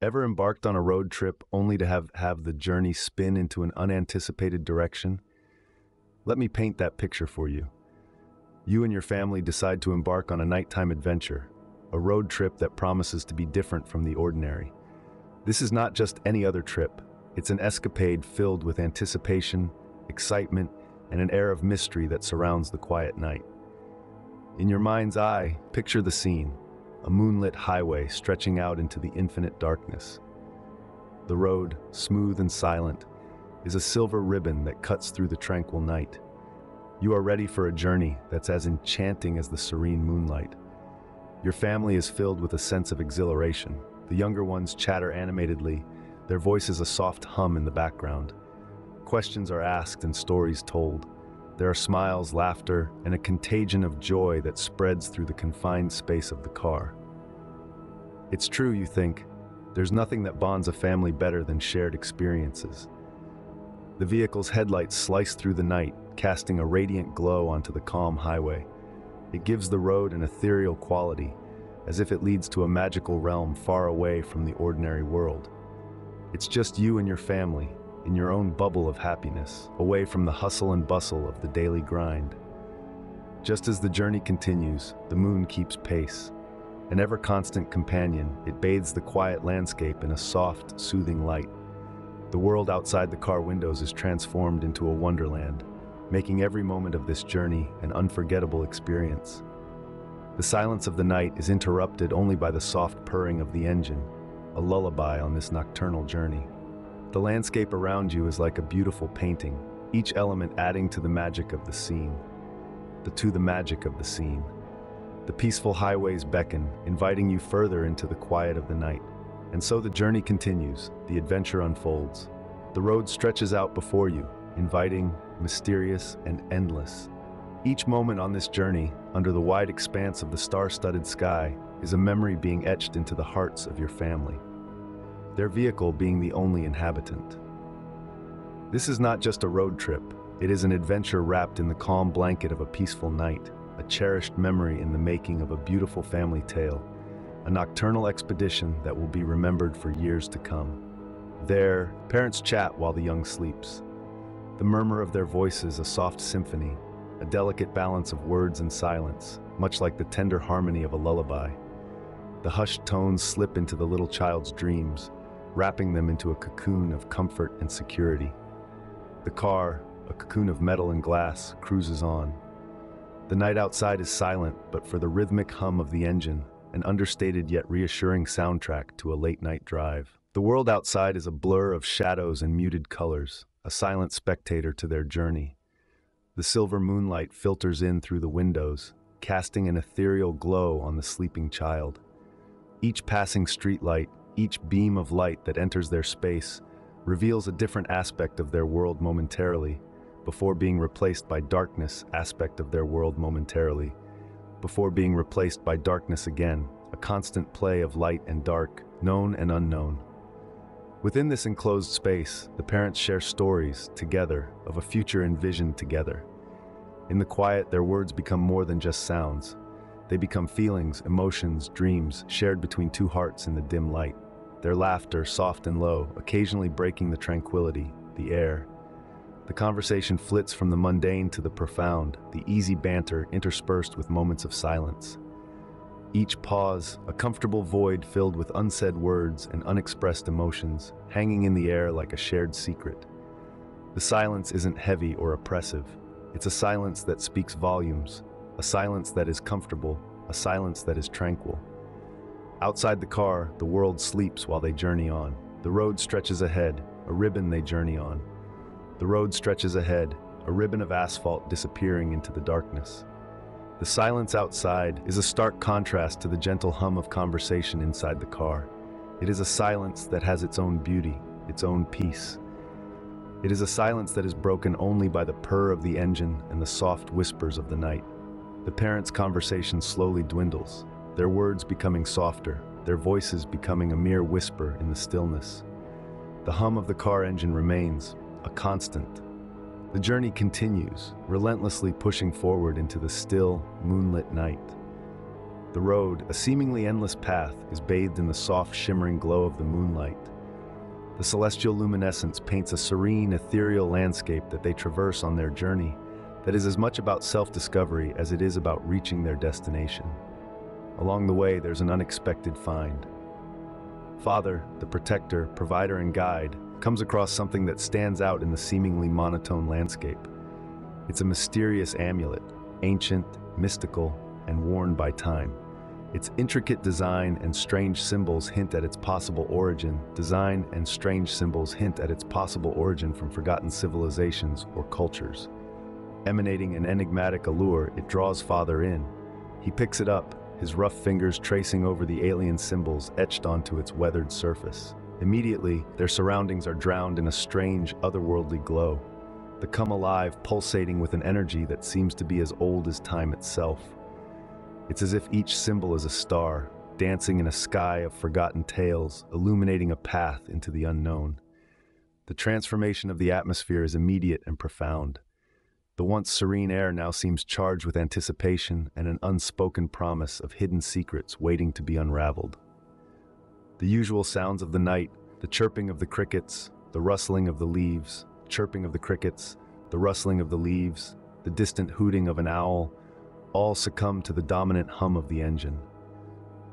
Ever embarked on a road trip only to have, have the journey spin into an unanticipated direction? Let me paint that picture for you. You and your family decide to embark on a nighttime adventure, a road trip that promises to be different from the ordinary. This is not just any other trip, it's an escapade filled with anticipation, excitement, and an air of mystery that surrounds the quiet night. In your mind's eye, picture the scene a moonlit highway stretching out into the infinite darkness. The road, smooth and silent, is a silver ribbon that cuts through the tranquil night. You are ready for a journey that's as enchanting as the serene moonlight. Your family is filled with a sense of exhilaration. The younger ones chatter animatedly, their voices a soft hum in the background. Questions are asked and stories told. There are smiles, laughter, and a contagion of joy that spreads through the confined space of the car. It's true, you think. There's nothing that bonds a family better than shared experiences. The vehicle's headlights slice through the night, casting a radiant glow onto the calm highway. It gives the road an ethereal quality, as if it leads to a magical realm far away from the ordinary world. It's just you and your family, in your own bubble of happiness, away from the hustle and bustle of the daily grind. Just as the journey continues, the moon keeps pace. An ever-constant companion, it bathes the quiet landscape in a soft, soothing light. The world outside the car windows is transformed into a wonderland, making every moment of this journey an unforgettable experience. The silence of the night is interrupted only by the soft purring of the engine, a lullaby on this nocturnal journey. The landscape around you is like a beautiful painting, each element adding to the magic of the scene. The to the magic of the scene. The peaceful highways beckon, inviting you further into the quiet of the night. And so the journey continues, the adventure unfolds. The road stretches out before you, inviting, mysterious, and endless. Each moment on this journey, under the wide expanse of the star-studded sky, is a memory being etched into the hearts of your family their vehicle being the only inhabitant. This is not just a road trip, it is an adventure wrapped in the calm blanket of a peaceful night, a cherished memory in the making of a beautiful family tale, a nocturnal expedition that will be remembered for years to come. There, parents chat while the young sleeps. The murmur of their voices a soft symphony, a delicate balance of words and silence, much like the tender harmony of a lullaby. The hushed tones slip into the little child's dreams, wrapping them into a cocoon of comfort and security. The car, a cocoon of metal and glass, cruises on. The night outside is silent, but for the rhythmic hum of the engine, an understated yet reassuring soundtrack to a late-night drive. The world outside is a blur of shadows and muted colors, a silent spectator to their journey. The silver moonlight filters in through the windows, casting an ethereal glow on the sleeping child. Each passing streetlight each beam of light that enters their space reveals a different aspect of their world momentarily, before being replaced by darkness aspect of their world momentarily, before being replaced by darkness again, a constant play of light and dark, known and unknown. Within this enclosed space, the parents share stories, together, of a future envisioned together. In the quiet, their words become more than just sounds. They become feelings, emotions, dreams, shared between two hearts in the dim light their laughter soft and low, occasionally breaking the tranquility, the air. The conversation flits from the mundane to the profound, the easy banter interspersed with moments of silence. Each pause, a comfortable void filled with unsaid words and unexpressed emotions, hanging in the air like a shared secret. The silence isn't heavy or oppressive. It's a silence that speaks volumes, a silence that is comfortable, a silence that is tranquil. Outside the car, the world sleeps while they journey on. The road stretches ahead, a ribbon they journey on. The road stretches ahead, a ribbon of asphalt disappearing into the darkness. The silence outside is a stark contrast to the gentle hum of conversation inside the car. It is a silence that has its own beauty, its own peace. It is a silence that is broken only by the purr of the engine and the soft whispers of the night. The parents' conversation slowly dwindles, their words becoming softer, their voices becoming a mere whisper in the stillness. The hum of the car engine remains, a constant. The journey continues, relentlessly pushing forward into the still, moonlit night. The road, a seemingly endless path, is bathed in the soft, shimmering glow of the moonlight. The celestial luminescence paints a serene, ethereal landscape that they traverse on their journey that is as much about self-discovery as it is about reaching their destination. Along the way, there's an unexpected find. Father, the protector, provider, and guide, comes across something that stands out in the seemingly monotone landscape. It's a mysterious amulet, ancient, mystical, and worn by time. Its intricate design and strange symbols hint at its possible origin. Design and strange symbols hint at its possible origin from forgotten civilizations or cultures. Emanating an enigmatic allure, it draws Father in. He picks it up, his rough fingers tracing over the alien symbols etched onto its weathered surface. Immediately, their surroundings are drowned in a strange, otherworldly glow. The come alive pulsating with an energy that seems to be as old as time itself. It's as if each symbol is a star, dancing in a sky of forgotten tales, illuminating a path into the unknown. The transformation of the atmosphere is immediate and profound. The once serene air now seems charged with anticipation and an unspoken promise of hidden secrets waiting to be unraveled. The usual sounds of the night, the chirping of the crickets, the rustling of the leaves, chirping of the crickets, the rustling of the leaves, the distant hooting of an owl, all succumb to the dominant hum of the engine.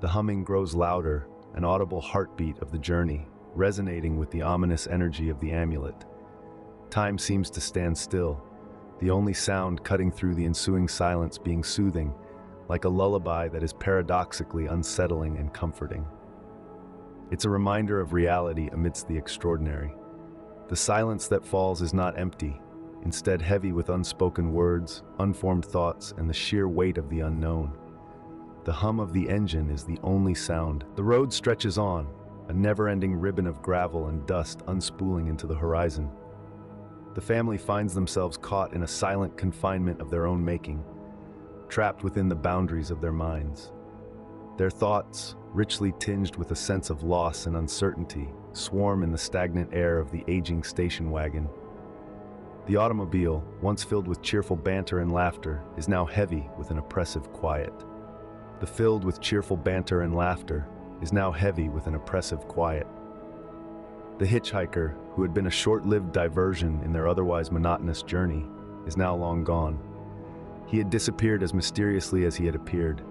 The humming grows louder, an audible heartbeat of the journey, resonating with the ominous energy of the amulet. Time seems to stand still, the only sound cutting through the ensuing silence being soothing, like a lullaby that is paradoxically unsettling and comforting. It's a reminder of reality amidst the extraordinary. The silence that falls is not empty, instead heavy with unspoken words, unformed thoughts, and the sheer weight of the unknown. The hum of the engine is the only sound. The road stretches on, a never-ending ribbon of gravel and dust unspooling into the horizon the family finds themselves caught in a silent confinement of their own making, trapped within the boundaries of their minds. Their thoughts, richly tinged with a sense of loss and uncertainty, swarm in the stagnant air of the aging station wagon. The automobile, once filled with cheerful banter and laughter, is now heavy with an oppressive quiet. The filled with cheerful banter and laughter is now heavy with an oppressive quiet. The hitchhiker, who had been a short-lived diversion in their otherwise monotonous journey, is now long gone. He had disappeared as mysteriously as he had appeared,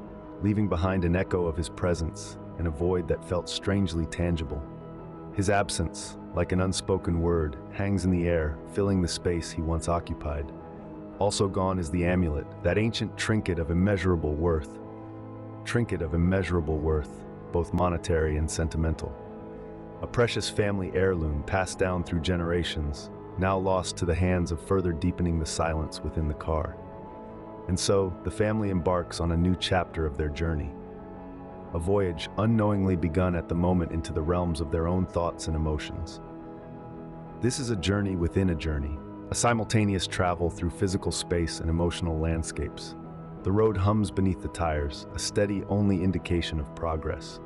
leaving behind an echo of his presence and a void that felt strangely tangible. His absence, like an unspoken word, hangs in the air, filling the space he once occupied. Also gone is the amulet, that ancient trinket of immeasurable worth. Trinket of immeasurable worth, both monetary and sentimental a precious family heirloom passed down through generations, now lost to the hands of further deepening the silence within the car. And so, the family embarks on a new chapter of their journey. A voyage unknowingly begun at the moment into the realms of their own thoughts and emotions. This is a journey within a journey, a simultaneous travel through physical space and emotional landscapes. The road hums beneath the tires, a steady only indication of progress.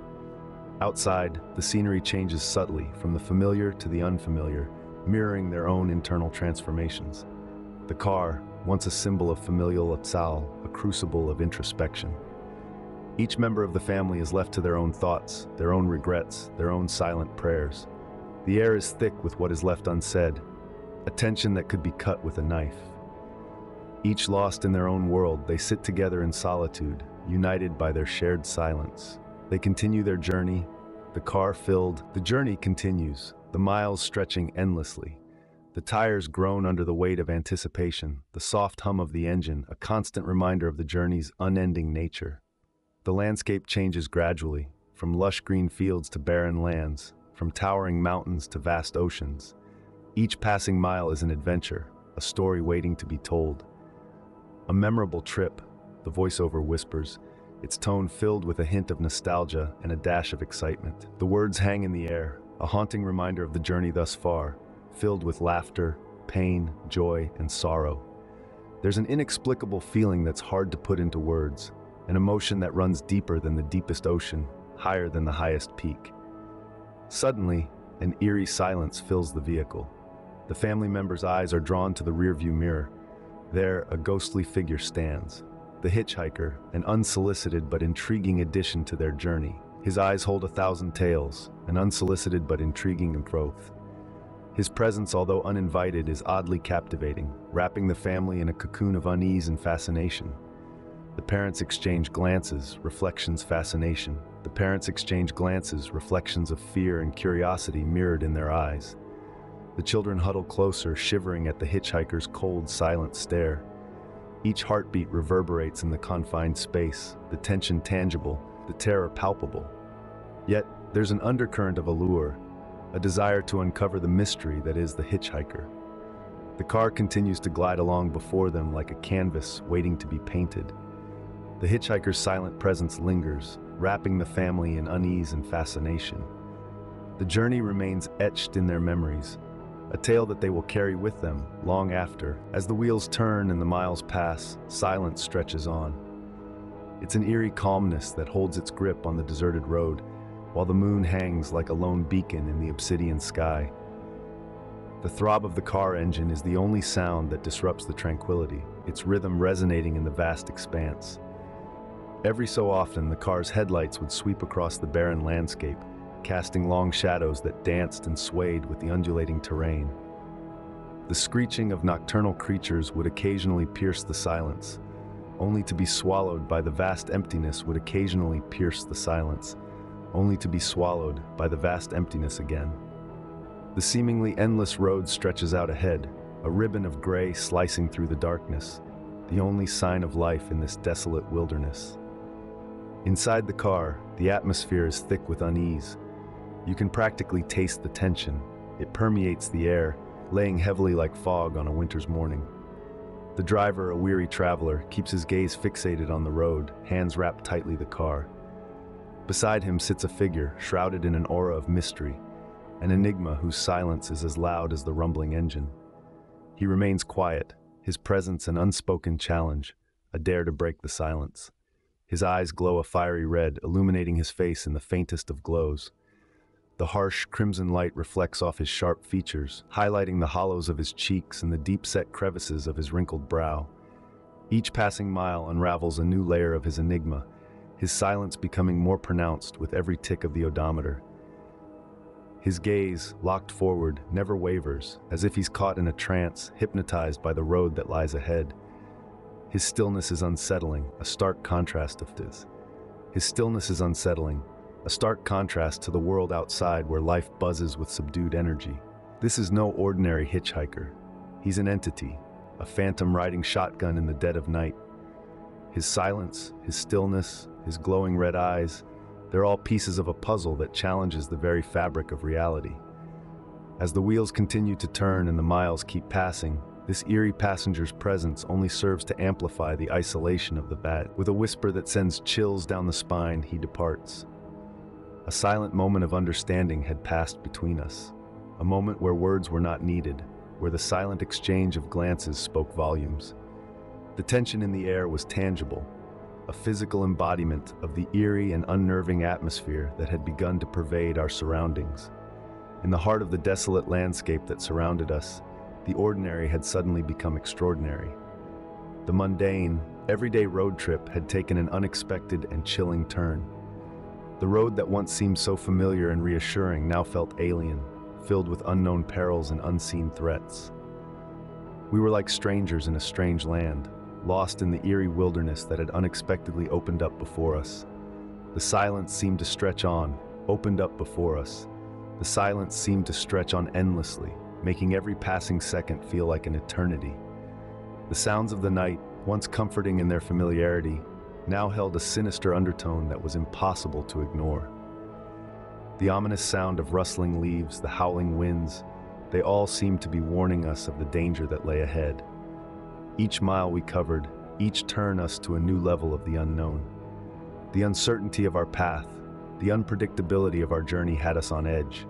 Outside, the scenery changes subtly from the familiar to the unfamiliar, mirroring their own internal transformations. The car, once a symbol of familial atsal, a crucible of introspection. Each member of the family is left to their own thoughts, their own regrets, their own silent prayers. The air is thick with what is left unsaid, a tension that could be cut with a knife. Each lost in their own world, they sit together in solitude, united by their shared silence. They continue their journey, the car filled. The journey continues, the miles stretching endlessly. The tires groan under the weight of anticipation, the soft hum of the engine, a constant reminder of the journey's unending nature. The landscape changes gradually, from lush green fields to barren lands, from towering mountains to vast oceans. Each passing mile is an adventure, a story waiting to be told. A memorable trip, the voiceover whispers, its tone filled with a hint of nostalgia and a dash of excitement. The words hang in the air, a haunting reminder of the journey thus far, filled with laughter, pain, joy, and sorrow. There's an inexplicable feeling that's hard to put into words, an emotion that runs deeper than the deepest ocean, higher than the highest peak. Suddenly, an eerie silence fills the vehicle. The family member's eyes are drawn to the rearview mirror. There, a ghostly figure stands, the hitchhiker, an unsolicited but intriguing addition to their journey. His eyes hold a thousand tales, an unsolicited but intriguing growth. His presence, although uninvited, is oddly captivating, wrapping the family in a cocoon of unease and fascination. The parents exchange glances, reflections, fascination. The parents exchange glances, reflections of fear and curiosity mirrored in their eyes. The children huddle closer, shivering at the hitchhiker's cold, silent stare. Each heartbeat reverberates in the confined space, the tension tangible, the terror palpable. Yet, there's an undercurrent of allure, a desire to uncover the mystery that is the hitchhiker. The car continues to glide along before them like a canvas waiting to be painted. The hitchhiker's silent presence lingers, wrapping the family in unease and fascination. The journey remains etched in their memories, a tale that they will carry with them long after. As the wheels turn and the miles pass, silence stretches on. It's an eerie calmness that holds its grip on the deserted road, while the moon hangs like a lone beacon in the obsidian sky. The throb of the car engine is the only sound that disrupts the tranquility, its rhythm resonating in the vast expanse. Every so often, the car's headlights would sweep across the barren landscape, casting long shadows that danced and swayed with the undulating terrain. The screeching of nocturnal creatures would occasionally pierce the silence, only to be swallowed by the vast emptiness would occasionally pierce the silence, only to be swallowed by the vast emptiness again. The seemingly endless road stretches out ahead, a ribbon of gray slicing through the darkness, the only sign of life in this desolate wilderness. Inside the car, the atmosphere is thick with unease, you can practically taste the tension. It permeates the air, laying heavily like fog on a winter's morning. The driver, a weary traveler, keeps his gaze fixated on the road, hands wrapped tightly the car. Beside him sits a figure, shrouded in an aura of mystery, an enigma whose silence is as loud as the rumbling engine. He remains quiet, his presence an unspoken challenge, a dare to break the silence. His eyes glow a fiery red, illuminating his face in the faintest of glows. The harsh crimson light reflects off his sharp features, highlighting the hollows of his cheeks and the deep-set crevices of his wrinkled brow. Each passing mile unravels a new layer of his enigma, his silence becoming more pronounced with every tick of the odometer. His gaze, locked forward, never wavers, as if he's caught in a trance, hypnotized by the road that lies ahead. His stillness is unsettling, a stark contrast of this. His stillness is unsettling, a stark contrast to the world outside where life buzzes with subdued energy. This is no ordinary hitchhiker. He's an entity, a phantom riding shotgun in the dead of night. His silence, his stillness, his glowing red eyes, they're all pieces of a puzzle that challenges the very fabric of reality. As the wheels continue to turn and the miles keep passing, this eerie passenger's presence only serves to amplify the isolation of the bat. With a whisper that sends chills down the spine, he departs. A silent moment of understanding had passed between us, a moment where words were not needed, where the silent exchange of glances spoke volumes. The tension in the air was tangible, a physical embodiment of the eerie and unnerving atmosphere that had begun to pervade our surroundings. In the heart of the desolate landscape that surrounded us, the ordinary had suddenly become extraordinary. The mundane, everyday road trip had taken an unexpected and chilling turn. The road that once seemed so familiar and reassuring now felt alien, filled with unknown perils and unseen threats. We were like strangers in a strange land, lost in the eerie wilderness that had unexpectedly opened up before us. The silence seemed to stretch on, opened up before us. The silence seemed to stretch on endlessly, making every passing second feel like an eternity. The sounds of the night, once comforting in their familiarity, now held a sinister undertone that was impossible to ignore. The ominous sound of rustling leaves, the howling winds, they all seemed to be warning us of the danger that lay ahead. Each mile we covered, each turn us to a new level of the unknown. The uncertainty of our path, the unpredictability of our journey had us on edge.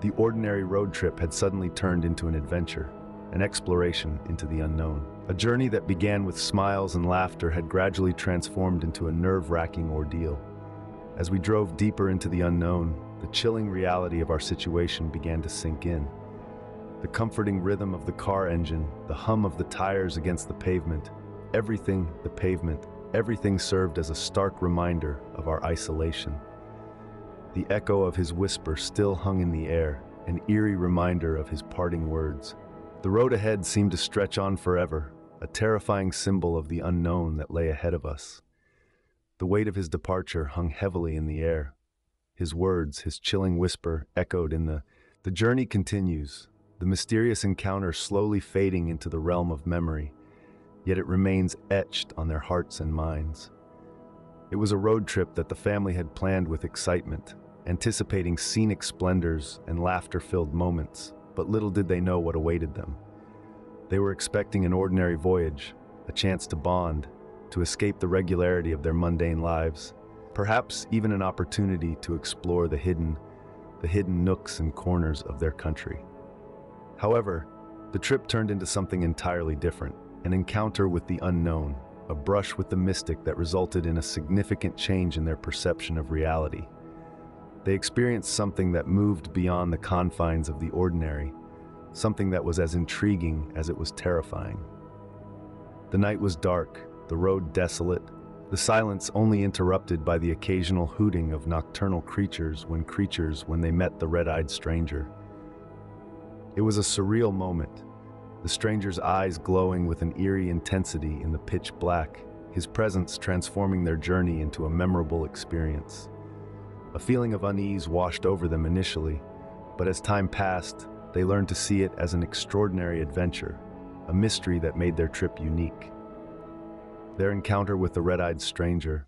The ordinary road trip had suddenly turned into an adventure, an exploration into the unknown. A journey that began with smiles and laughter had gradually transformed into a nerve-wracking ordeal. As we drove deeper into the unknown, the chilling reality of our situation began to sink in. The comforting rhythm of the car engine, the hum of the tires against the pavement, everything, the pavement, everything served as a stark reminder of our isolation. The echo of his whisper still hung in the air, an eerie reminder of his parting words. The road ahead seemed to stretch on forever, a terrifying symbol of the unknown that lay ahead of us. The weight of his departure hung heavily in the air. His words, his chilling whisper, echoed in the... The journey continues, the mysterious encounter slowly fading into the realm of memory, yet it remains etched on their hearts and minds. It was a road trip that the family had planned with excitement, anticipating scenic splendors and laughter-filled moments, but little did they know what awaited them. They were expecting an ordinary voyage, a chance to bond, to escape the regularity of their mundane lives, perhaps even an opportunity to explore the hidden, the hidden nooks and corners of their country. However, the trip turned into something entirely different, an encounter with the unknown, a brush with the mystic that resulted in a significant change in their perception of reality. They experienced something that moved beyond the confines of the ordinary, something that was as intriguing as it was terrifying. The night was dark, the road desolate, the silence only interrupted by the occasional hooting of nocturnal creatures when creatures when they met the red-eyed stranger. It was a surreal moment, the stranger's eyes glowing with an eerie intensity in the pitch black, his presence transforming their journey into a memorable experience. A feeling of unease washed over them initially, but as time passed, they learned to see it as an extraordinary adventure, a mystery that made their trip unique. Their encounter with the red-eyed stranger,